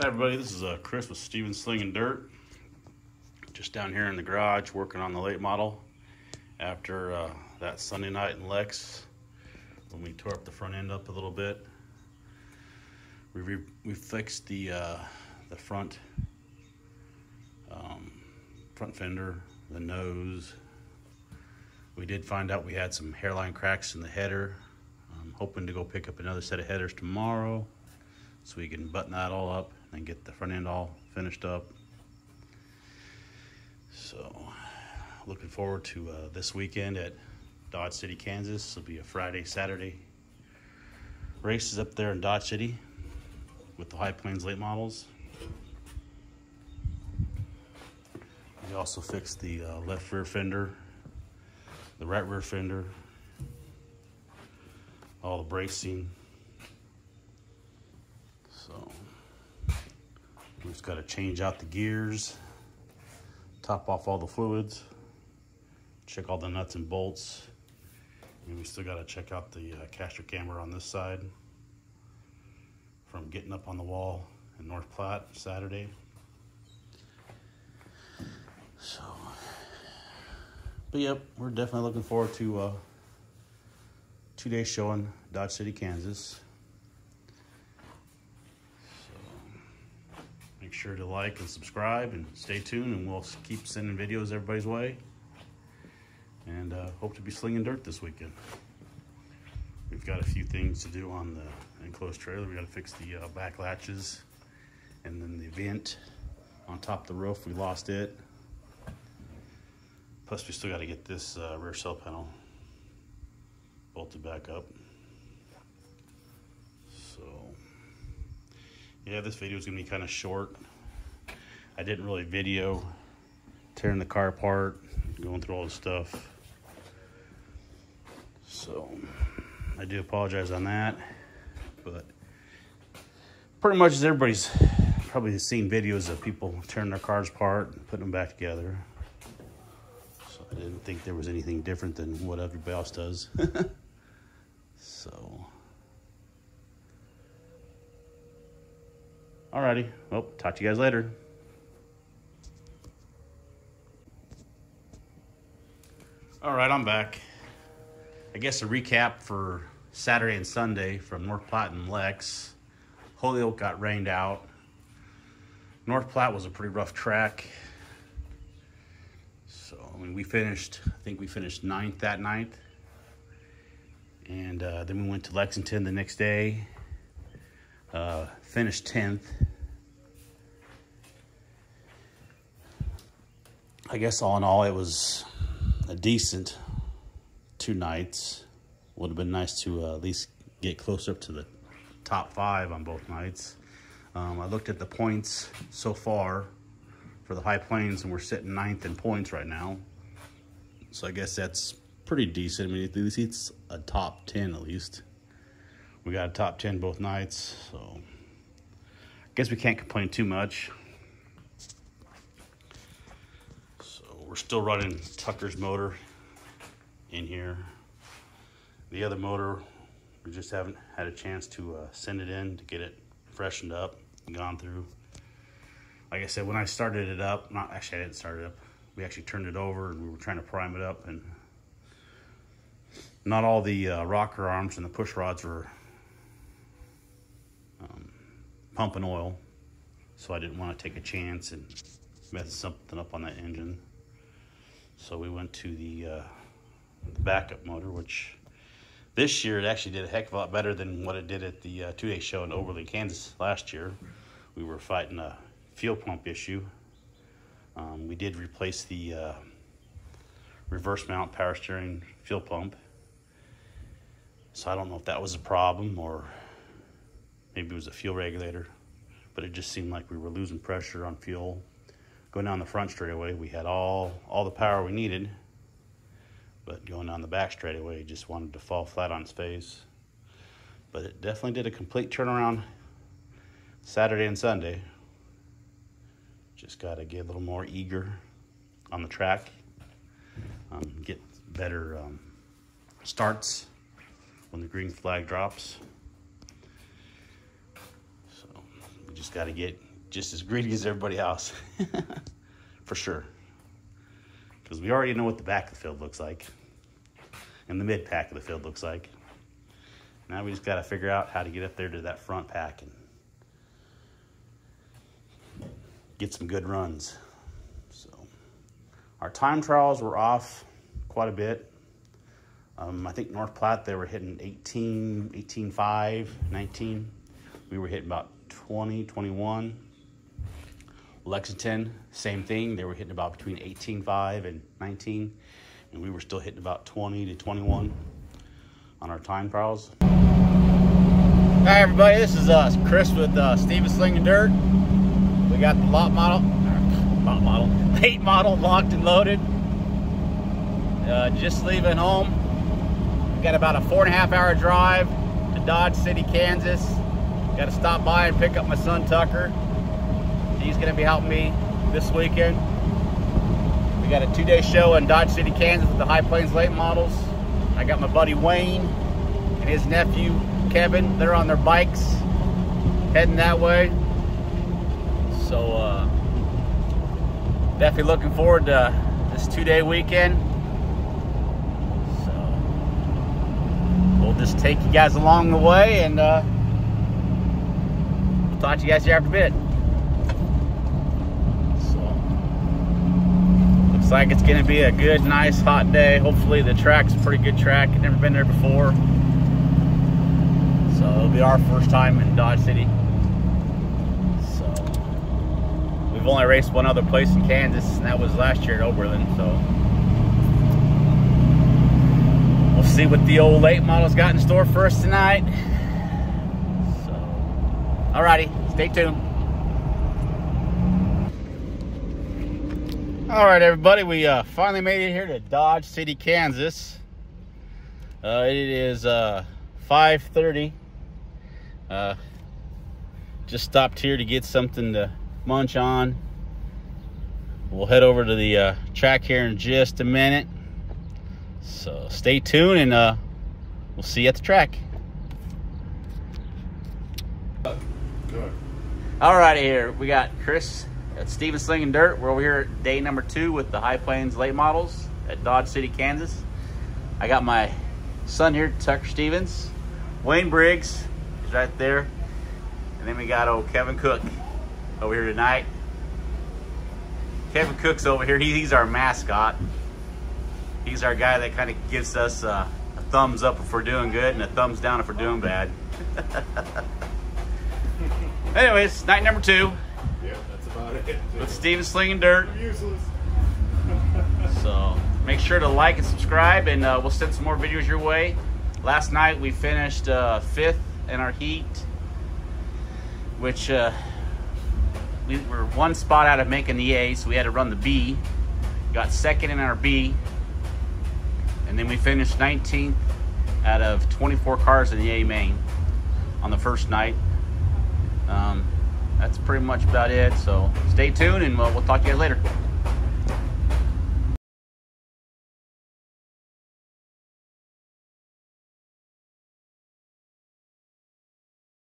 Hi everybody, this is uh, Chris with Stevens Slinging Dirt. Just down here in the garage working on the late model after uh, that Sunday night in Lex when we tore up the front end up a little bit. We, re we fixed the, uh, the front, um, front fender, the nose. We did find out we had some hairline cracks in the header. I'm hoping to go pick up another set of headers tomorrow so we can button that all up and get the front end all finished up. So, looking forward to uh, this weekend at Dodge City, Kansas. It'll be a Friday, Saturday races up there in Dodge City with the High Plains late models. We also fixed the uh, left rear fender, the right rear fender, all the bracing. So we just got to change out the gears, top off all the fluids, check all the nuts and bolts. And we still got to check out the uh, caster camber on this side from getting up on the wall in North Platte Saturday. So, but yep, we're definitely looking forward to uh, two days showing Dodge City, Kansas. So, make sure to like and subscribe and stay tuned, and we'll keep sending videos everybody's way. And uh, hope to be slinging dirt this weekend. We've got a few things to do on the enclosed trailer. We got to fix the uh, back latches and then the vent on top of the roof. We lost it. Plus, we still got to get this uh, rear cell panel bolted back up. Yeah, this video is going to be kind of short. I didn't really video tearing the car apart, going through all the stuff. So, I do apologize on that, but pretty much as everybody's probably seen videos of people tearing their cars apart and putting them back together. So I didn't think there was anything different than what everybody else does. so, alrighty, well, talk to you guys later. All right, I'm back. I guess a recap for Saturday and Sunday from North Platte and Lex. Holyoke got rained out. North Platte was a pretty rough track. So, I mean, we finished, I think we finished ninth that night. And uh, then we went to Lexington the next day. Uh, finished 10th. I guess all in all, it was a decent two nights. Would have been nice to uh, at least get closer up to the top five on both nights. Um, I looked at the points so far for the High Plains, and we're sitting ninth in points right now. So I guess that's pretty decent. I mean, at least it's a top 10 at least. We got a top 10 both nights, so I guess we can't complain too much. So we're still running Tucker's motor in here. The other motor, we just haven't had a chance to uh, send it in to get it freshened up and gone through. Like I said, when I started it up, not actually I didn't start it up, we actually turned it over and we were trying to prime it up and not all the uh, rocker arms and the push rods were um, pumping oil. So I didn't want to take a chance and mess something up on that engine. So we went to the uh, the backup motor, which this year it actually did a heck of a lot better than what it did at the uh, two-day show in Oberlin, Kansas last year. We were fighting a fuel pump issue. Um, we did replace the uh, reverse mount power steering fuel pump. So I don't know if that was a problem or maybe it was a fuel regulator, but it just seemed like we were losing pressure on fuel. Going down the front straightaway, we had all all the power we needed but going down the back straightaway, just wanted to fall flat on its face. But it definitely did a complete turnaround Saturday and Sunday. Just got to get a little more eager on the track, um, get better um, starts when the green flag drops. So we just got to get just as greedy as everybody else, for sure. Because we already know what the back of the field looks like, and the mid pack of the field looks like. Now we just got to figure out how to get up there to that front pack and get some good runs. So our time trials were off quite a bit. Um, I think North Platte, they were hitting 18, 18, 5, 19. We were hitting about 20, 21. Lexington, same thing. They were hitting about between 18, 5 and 19. And we were still hitting about 20 to 21 on our time trials. Hi everybody, this is uh, Chris with uh, Stevens Slinging Dirt. We got the lot model, lot model, late model locked and loaded. Uh, just leaving home. We got about a four and a half hour drive to Dodge City, Kansas. Got to stop by and pick up my son Tucker. He's going to be helping me this weekend. We got a two-day show in Dodge City, Kansas with the High Plains late models. I got my buddy Wayne and his nephew Kevin. They're on their bikes heading that way. So uh, definitely looking forward to this two-day weekend. So we'll just take you guys along the way and uh, talk to you guys here after a bit. So looks like it's gonna be a good, nice, hot day. Hopefully the track's a pretty good track. Never been there before. So it'll be our first time in Dodge City. So, We've only raced one other place in Kansas, and that was last year at Oberlin. So we'll see what the old late models got in store for us tonight. Alrighty, stay tuned. All right, everybody, we uh, finally made it here to Dodge City, Kansas. Uh, it is uh, 5:30. Uh, just stopped here to get something to munch on. We'll head over to the uh, track here in just a minute. So stay tuned and uh, we'll see you at the track. All right, here we got Chris at Stevens Slinging Dirt. We're over here at day number two with the High Plains late models at Dodge City, Kansas. I got my son here, Tucker Stevens, Wayne Briggs is right there, and then we got old Kevin Cook over here tonight. Kevin Cook's over here. He, he's our mascot. He's our guy that kind of gives us uh, a thumbs up if we're doing good and a thumbs down if we're doing bad. Anyways, night number two. Yeah, that's about it. With Stevens Slinging Dirt. Useless. so make sure to like and subscribe, and uh, we'll send some more videos your way. Last night we finished uh, fifth in our heat, which uh, we were one spot out of making the A, so we had to run the B. Got second in our B, and then we finished 19th out of 24 cars in the A main on the first night. Um, that's pretty much about it. So stay tuned, and we'll, we'll talk to you guys later.